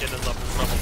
get us up level